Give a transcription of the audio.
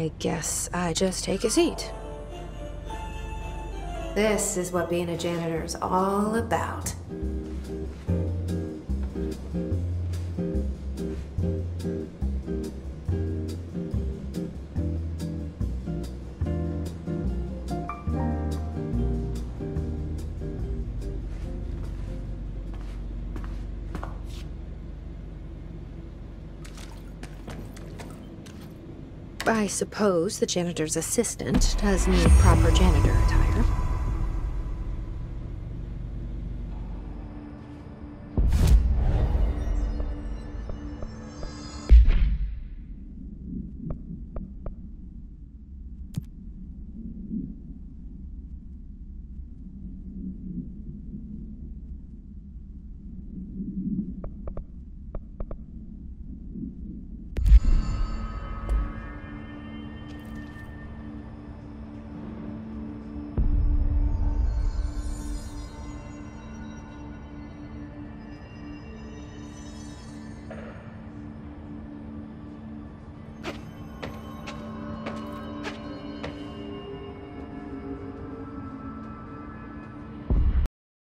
I guess I just take a seat. This is what being a janitor is all about. I suppose the janitor's assistant does need proper janitor attire.